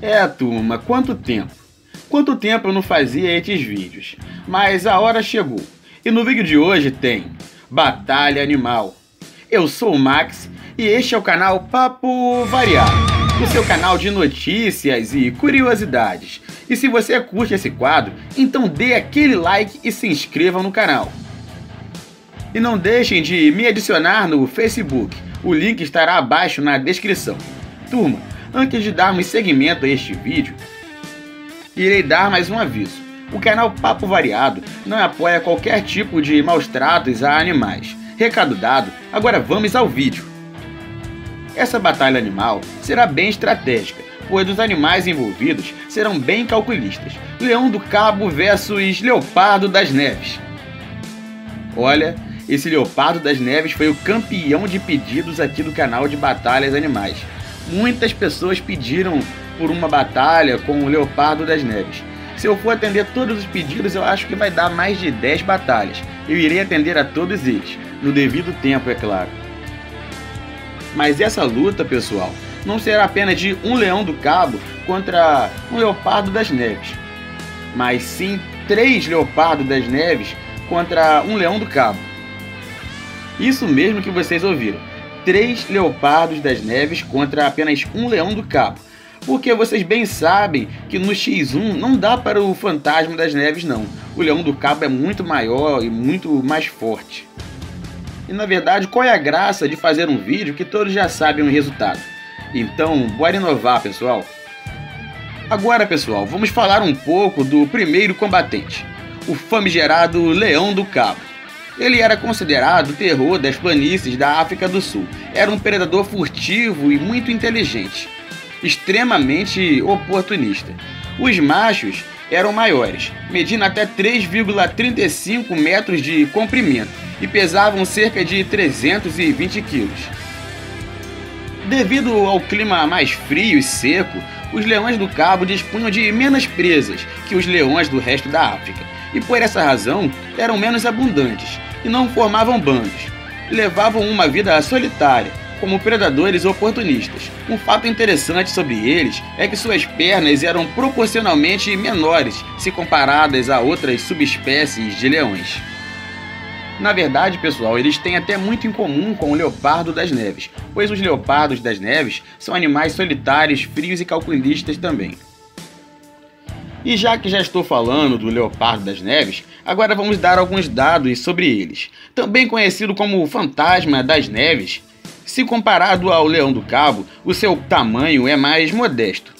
É, turma, quanto tempo? Quanto tempo eu não fazia esses vídeos? Mas a hora chegou. E no vídeo de hoje tem Batalha Animal. Eu sou o Max e este é o canal Papo Variado, o seu canal de notícias e curiosidades. E se você curte esse quadro, então dê aquele like e se inscreva no canal. E não deixem de me adicionar no Facebook, o link estará abaixo na descrição. Turma, Antes de darmos seguimento a este vídeo, irei dar mais um aviso. O canal Papo Variado não apoia qualquer tipo de maus tratos a animais. Recado dado, agora vamos ao vídeo. Essa batalha animal será bem estratégica, pois os animais envolvidos serão bem calculistas. Leão do Cabo versus Leopardo das Neves. Olha, esse Leopardo das Neves foi o campeão de pedidos aqui do canal de Batalhas Animais muitas pessoas pediram por uma batalha com o Leopardo das Neves. Se eu for atender todos os pedidos, eu acho que vai dar mais de 10 batalhas. Eu irei atender a todos eles, no devido tempo, é claro. Mas essa luta, pessoal, não será apenas de um leão do cabo contra um leopardo das neves, mas sim três leopardos das neves contra um leão do cabo. Isso mesmo que vocês ouviram três leopardos das neves contra apenas um leão do cabo. Porque vocês bem sabem que no X1 não dá para o fantasma das neves não. O leão do cabo é muito maior e muito mais forte. E na verdade, qual é a graça de fazer um vídeo que todos já sabem o resultado? Então, bora inovar, pessoal. Agora, pessoal, vamos falar um pouco do primeiro combatente, o famigerado Leão do Cabo. Ele era considerado o terror das planícies da África do Sul. Era um predador furtivo e muito inteligente, extremamente oportunista. Os machos eram maiores, medindo até 3,35 metros de comprimento e pesavam cerca de 320 quilos. Devido ao clima mais frio e seco, os leões do cabo dispunham de menos presas que os leões do resto da África, e por essa razão eram menos abundantes e não formavam bandos. Levavam uma vida solitária, como predadores oportunistas. Um fato interessante sobre eles é que suas pernas eram proporcionalmente menores se comparadas a outras subespécies de leões. Na verdade, pessoal, eles têm até muito em comum com o leopardo das neves, pois os leopardos das neves são animais solitários, frios e calculistas também. E já que já estou falando do leopardo das neves, agora vamos dar alguns dados sobre eles. Também conhecido como fantasma das neves, se comparado ao leão do cabo, o seu tamanho é mais modesto.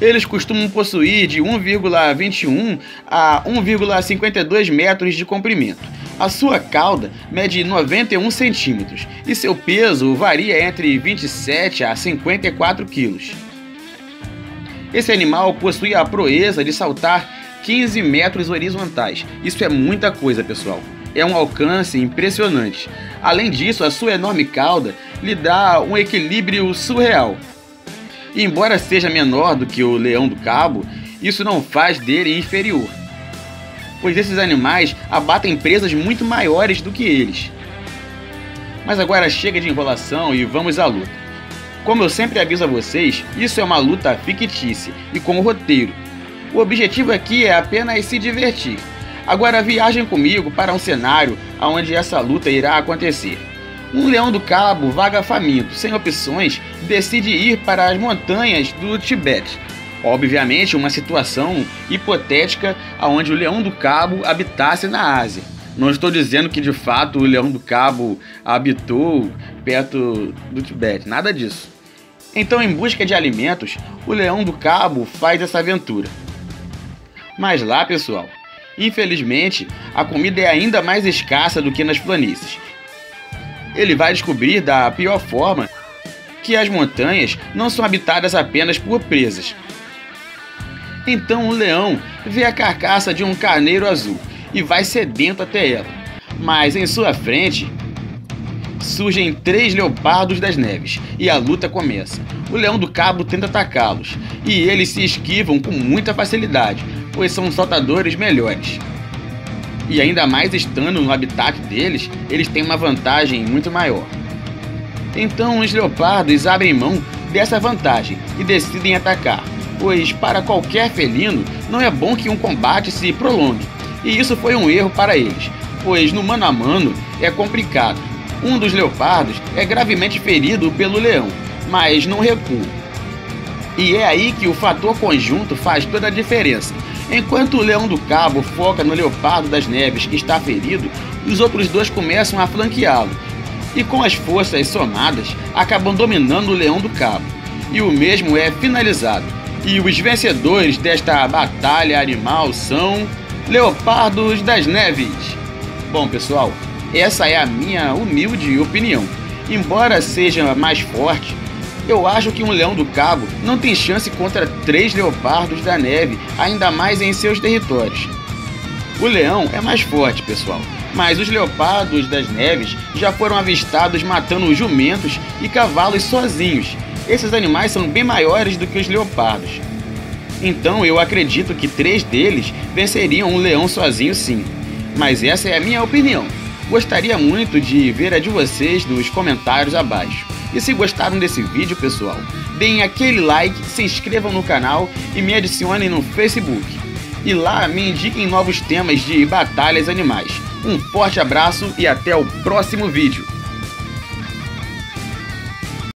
Eles costumam possuir de 1,21 a 1,52 metros de comprimento. A sua cauda mede 91 centímetros e seu peso varia entre 27 a 54 quilos. Esse animal possui a proeza de saltar 15 metros horizontais. Isso é muita coisa, pessoal. É um alcance impressionante. Além disso, a sua enorme cauda lhe dá um equilíbrio surreal. E embora seja menor do que o leão do cabo, isso não faz dele inferior, pois esses animais abatem presas muito maiores do que eles. Mas agora chega de enrolação e vamos à luta. Como eu sempre aviso a vocês, isso é uma luta fictícia e com roteiro. O objetivo aqui é apenas se divertir. Agora viajem comigo para um cenário onde essa luta irá acontecer. Um leão do cabo, vaga faminto, sem opções, decide ir para as montanhas do Tibete. Obviamente, uma situação hipotética onde o leão do cabo habitasse na Ásia. Não estou dizendo que de fato o leão do cabo habitou perto do Tibete, nada disso. Então, em busca de alimentos, o leão do cabo faz essa aventura. Mas lá, pessoal, infelizmente, a comida é ainda mais escassa do que nas planícies. Ele vai descobrir da pior forma que as montanhas não são habitadas apenas por presas. Então o leão vê a carcaça de um carneiro azul e vai sedento até ela. Mas em sua frente surgem três leopardos das neves e a luta começa. O leão do cabo tenta atacá-los e eles se esquivam com muita facilidade, pois são saltadores melhores. E ainda mais estando no habitat deles, eles têm uma vantagem muito maior. Então os leopardos abrem mão dessa vantagem e decidem atacar. pois para qualquer felino não é bom que um combate se prolongue. E isso foi um erro para eles, pois no mano a mano é complicado. Um dos leopardos é gravemente ferido pelo leão, mas não recua. E é aí que o fator conjunto faz toda a diferença. Enquanto o leão do cabo foca no leopardo das neves que está ferido, os outros dois começam a flanqueá-lo. E com as forças somadas, acabam dominando o leão do cabo. E o mesmo é finalizado. E os vencedores desta batalha animal são Leopardos das Neves. Bom, pessoal, essa é a minha humilde opinião. Embora seja mais forte, eu acho que um leão do cabo não tem chance contra três leopardos da neve, ainda mais em seus territórios. O leão é mais forte, pessoal, mas os leopardos das neves já foram avistados matando jumentos e cavalos sozinhos. Esses animais são bem maiores do que os leopardos. Então eu acredito que três deles venceriam um leão sozinho sim. Mas essa é a minha opinião. Gostaria muito de ver a de vocês nos comentários abaixo. E se gostaram desse vídeo, pessoal, deem aquele like, se inscrevam no canal e me adicionem no Facebook. E lá me indiquem novos temas de batalhas animais. Um forte abraço e até o próximo vídeo.